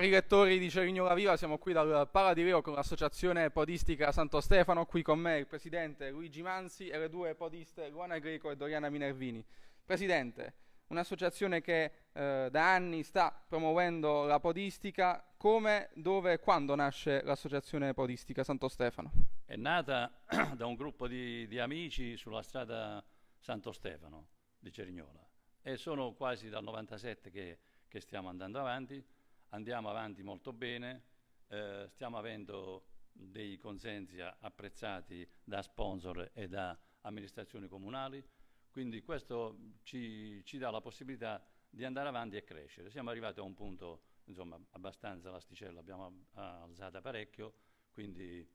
Cari lettori di Cerignola Viva, siamo qui dal Pala di Rio con l'associazione podistica Santo Stefano, qui con me il presidente Luigi Manzi e le due podiste Luana Greco e Doriana Minervini. Presidente, un'associazione che eh, da anni sta promuovendo la podistica, come, dove e quando nasce l'associazione podistica Santo Stefano? È nata da un gruppo di, di amici sulla strada Santo Stefano di Cerignola e sono quasi dal 97 che, che stiamo andando avanti andiamo avanti molto bene, eh, stiamo avendo dei consensi apprezzati da sponsor e da amministrazioni comunali, quindi questo ci, ci dà la possibilità di andare avanti e crescere. Siamo arrivati a un punto insomma, abbastanza l'asticella, abbiamo alzata parecchio, quindi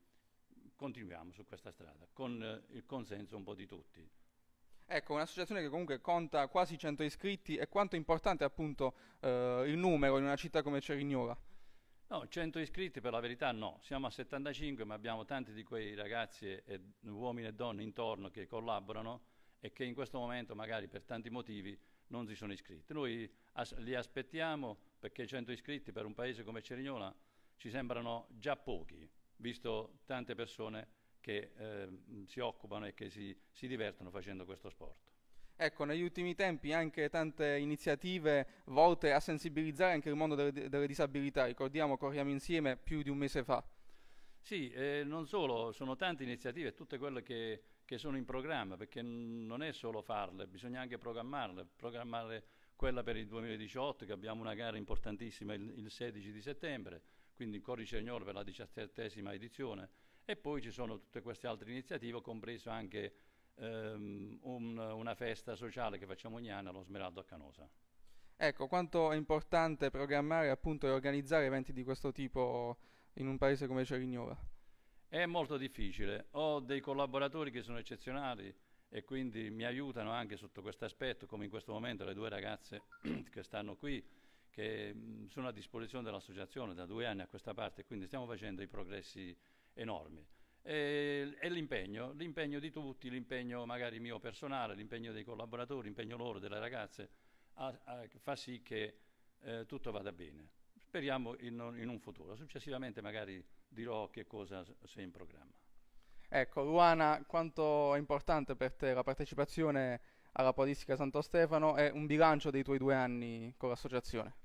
continuiamo su questa strada con il consenso un po' di tutti. Ecco, un'associazione che comunque conta quasi 100 iscritti e quanto è importante appunto eh, il numero in una città come Cerignola? No, 100 iscritti per la verità no, siamo a 75 ma abbiamo tanti di quei ragazzi e, uomini e donne intorno che collaborano e che in questo momento magari per tanti motivi non si sono iscritti. Noi as- li aspettiamo perché 100 iscritti per un paese come Cerignola ci sembrano già pochi, visto tante persone che eh, si occupano e che si, si divertono facendo questo sport. Ecco, negli ultimi tempi anche tante iniziative volte a sensibilizzare anche il mondo delle, delle disabilità. Ricordiamo, corriamo insieme più di un mese fa. Sì, eh, non solo, sono tante iniziative, tutte quelle che, che sono in programma, perché n- non è solo farle, bisogna anche programmarle, programmare quella per il 2018, che abbiamo una gara importantissima il, il 16 di settembre, quindi Corri Cerniolo per la diciassettesima edizione, e poi ci sono tutte queste altre iniziative, compreso anche ehm, un, una festa sociale che facciamo ogni anno allo Smeraldo a Canosa. Ecco, quanto è importante programmare appunto e organizzare eventi di questo tipo in un paese come Cerignola? È molto difficile. Ho dei collaboratori che sono eccezionali e quindi mi aiutano anche sotto questo aspetto, come in questo momento le due ragazze che stanno qui, che sono a disposizione dell'associazione da due anni a questa parte, quindi stiamo facendo i progressi enormi. E, e l'impegno, l'impegno di tutti, l'impegno magari mio personale, l'impegno dei collaboratori, l'impegno loro, delle ragazze, a, a, fa sì che eh, tutto vada bene. Speriamo in, in, un futuro. Successivamente magari dirò che cosa c'è in programma. Ecco, Luana, quanto è importante per te la partecipazione alla Podistica Santo Stefano e un bilancio dei tuoi due anni con l'associazione?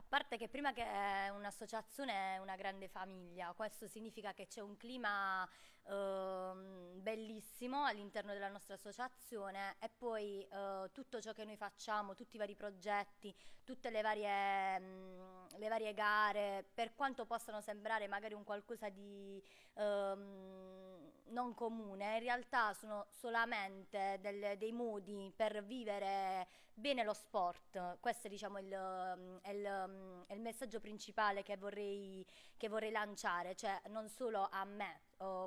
A parte che prima che un'associazione è una grande famiglia, questo significa che c'è un clima eh, bellissimo all'interno della nostra associazione e poi eh, tutto ciò che noi facciamo, tutti i vari progetti, tutte le varie, mh, le varie gare, per quanto possano sembrare magari un qualcosa di ehm, non comune, in realtà sono solamente delle, dei modi per vivere bene lo sport. Questo è, diciamo, il, è il, è il messaggio principale che vorrei, che vorrei lanciare, cioè non solo a me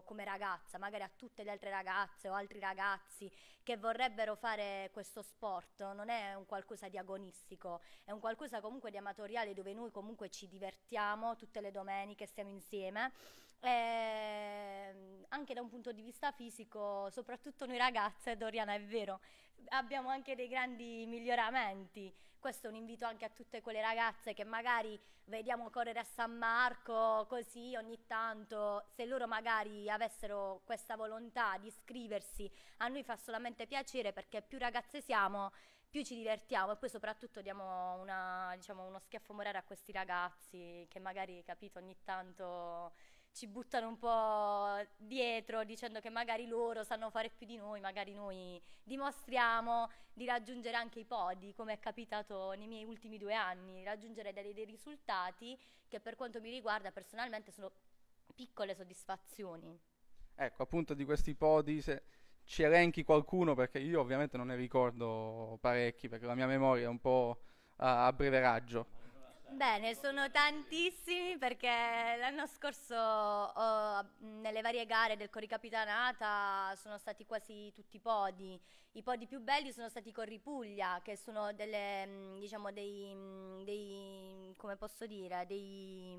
come ragazza, magari a tutte le altre ragazze o altri ragazzi che vorrebbero fare questo sport, non è un qualcosa di agonistico, è un qualcosa comunque di amatoriale dove noi comunque ci divertiamo tutte le domeniche, stiamo insieme. E anche da un punto di vista fisico, soprattutto noi ragazze, Doriana è vero, abbiamo anche dei grandi miglioramenti. Questo è un invito anche a tutte quelle ragazze che magari vediamo correre a San Marco così ogni tanto, se loro magari avessero questa volontà di iscriversi, a noi fa solamente piacere perché più ragazze siamo, più ci divertiamo e poi soprattutto diamo una, diciamo, uno schiaffo morale a questi ragazzi che magari, capito, ogni tanto ci buttano un po' dietro dicendo che magari loro sanno fare più di noi, magari noi dimostriamo di raggiungere anche i podi, come è capitato nei miei ultimi due anni, raggiungere dei, dei risultati che per quanto mi riguarda personalmente sono piccole soddisfazioni. Ecco, appunto di questi podi, se ci elenchi qualcuno, perché io ovviamente non ne ricordo parecchi, perché la mia memoria è un po' a, a breve raggio. Bene, sono tantissimi perché l'anno scorso oh, nelle varie gare del Coricapitanata sono stati quasi tutti i podi. I podi più belli sono stati Corri Puglia, che sono delle, diciamo, dei, dei come posso dire, dei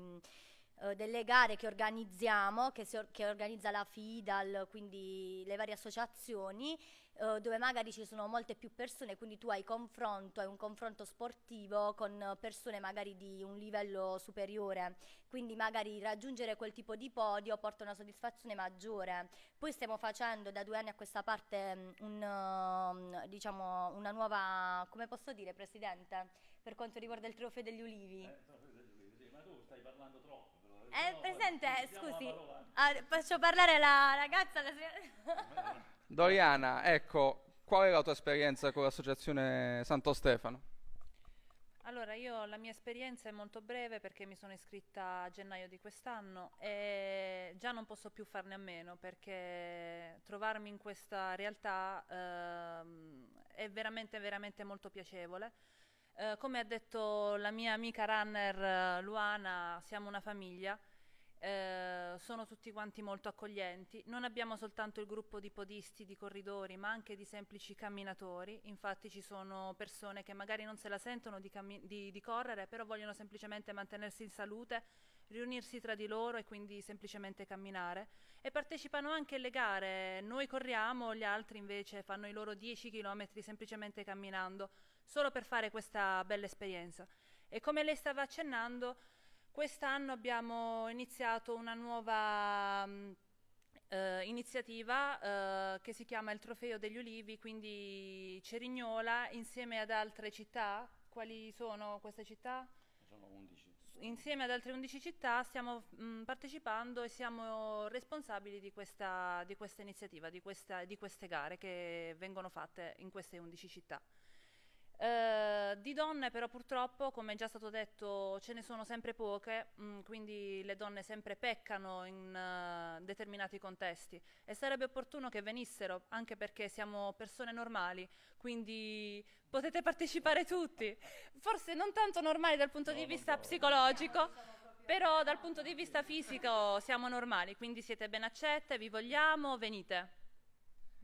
eh, delle gare che organizziamo, che, or- che, organizza la FIDAL, quindi le varie associazioni, eh, dove magari ci sono molte più persone, quindi tu hai confronto, hai un confronto sportivo con persone magari di un livello superiore, quindi magari raggiungere quel tipo di podio porta una soddisfazione maggiore. Poi stiamo facendo da due anni a questa parte mm, un, uh, diciamo, una nuova, come posso dire Presidente, per quanto riguarda il trofeo degli ulivi. Eh, sì, ma tu stai parlando troppo. È eh, presente, scusi, ah, faccio parlare la ragazza. La Doriana, ecco, qual è la tua esperienza con l'associazione Santo Stefano? Allora, io la mia esperienza è molto breve perché mi sono iscritta a gennaio di quest'anno e già non posso più farne a meno perché trovarmi in questa realtà ehm, è veramente, veramente molto piacevole. Eh, come ha detto la mia amica runner eh, Luana, siamo una famiglia, eh, sono tutti quanti molto accoglienti. Non abbiamo soltanto il gruppo di podisti, di corridori, ma anche di semplici camminatori. Infatti ci sono persone che magari non se la sentono di, di, di correre, però vogliono semplicemente mantenersi in salute, riunirsi tra di loro e quindi semplicemente camminare. E partecipano anche alle gare. Noi corriamo, gli altri invece fanno i loro 10 km semplicemente camminando solo per fare questa bella esperienza. E come lei stava accennando, quest'anno abbiamo iniziato una nuova mh, eh, iniziativa eh, che si chiama il Trofeo degli Ulivi, quindi Cerignola insieme ad altre città. Quali sono queste città? Sono 11 insieme ad altre 11 città stiamo mh, partecipando e siamo responsabili di questa, di questa iniziativa, di, questa, di, queste gare che vengono fatte in queste 11 città. Uh, di donne però purtroppo, come è già stato detto, ce ne sono sempre poche, mh, mm, quindi le donne sempre peccano in uh, determinati contesti. E sarebbe opportuno che venissero, anche perché siamo persone normali, quindi potete partecipare tutti, forse non tanto normali dal punto no, di vista psicologico, però dal punto di vista fisico siamo normali, quindi siete ben accette, vi vogliamo, venite.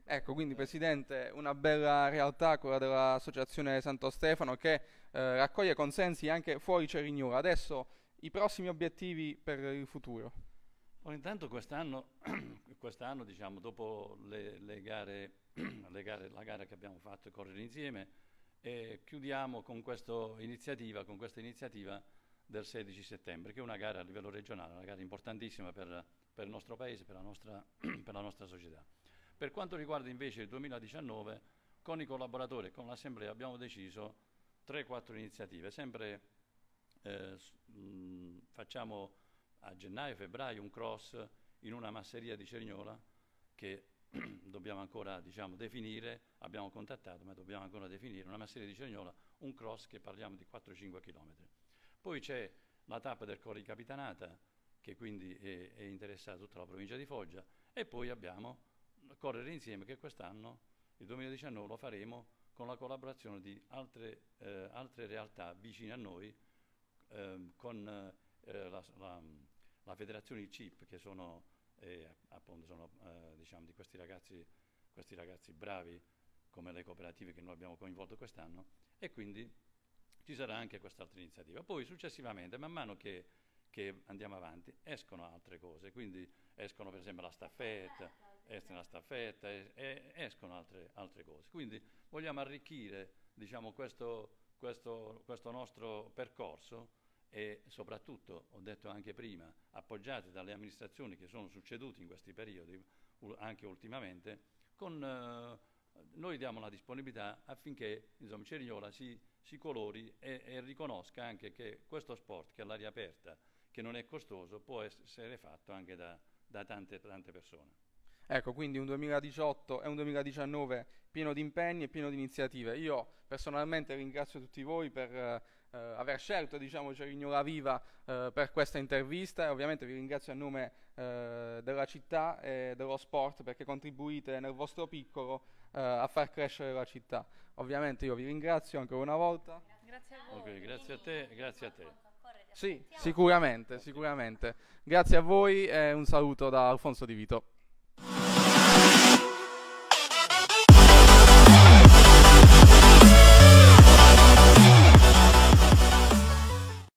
Ecco, quindi Presidente, una bella realtà quella dell'Associazione Santo Stefano che eh, raccoglie consensi anche fuori Cerignola. Adesso i prossimi obiettivi per il futuro. Allora, intanto quest'anno, quest'anno diciamo, dopo le, le, gare, le, gare, la gara che abbiamo fatto e correre insieme, eh, chiudiamo con, iniziativa, con questa iniziativa del 16 settembre, che è una gara a livello regionale, una gara importantissima per, per il nostro Paese, per la nostra, per la nostra società. Per quanto riguarda invece il 2019, con i collaboratori e con l'Assemblea abbiamo deciso 3-4 iniziative, sempre eh, mh, facciamo a gennaio, febbraio un cross in una masseria di Cerignola che dobbiamo ancora diciamo, definire, abbiamo contattato ma dobbiamo ancora definire, una masseria di Cerignola, un cross che parliamo di 4-5 km. Poi c'è la tappa del Cori Capitanata che quindi è, è interessata tutta la provincia di Foggia e poi abbiamo correre insieme che quest'anno, il 2019, lo faremo con la collaborazione di altre, eh, altre realtà vicine a noi, eh, con eh, la, la, la, federazione CIP, che sono, eh, appunto, sono eh, diciamo, di questi ragazzi, questi ragazzi bravi, come le cooperative che noi abbiamo coinvolto quest'anno, e quindi ci sarà anche quest'altra iniziativa. Poi successivamente, man mano che, che andiamo avanti, escono altre cose, quindi escono per esempio la staffetta esce una staffetta escono altre, altre, cose. Quindi vogliamo arricchire diciamo, questo, questo, questo nostro percorso e soprattutto, ho detto anche prima, appoggiati dalle amministrazioni che sono succedute in questi periodi, anche ultimamente, con, eh, noi diamo la disponibilità affinché insomma, Cerignola si, si colori e, e, riconosca anche che questo sport, che è all'aria aperta, che non è costoso, può essere fatto anche da, da tante, tante persone. Ecco, quindi un 2018 e un 2019 pieno di impegni e pieno di iniziative. Io personalmente ringrazio tutti voi per eh, aver scelto diciamo, Cerignola Viva eh, per questa intervista e ovviamente vi ringrazio a nome eh, della città e dello sport perché contribuite nel vostro piccolo eh, a far crescere la città. Ovviamente io vi ringrazio ancora una volta. Grazie a voi. Okay, grazie a te, grazie a te. Sì, sicuramente, sicuramente. Grazie a voi e un saluto da Alfonso Di Vito.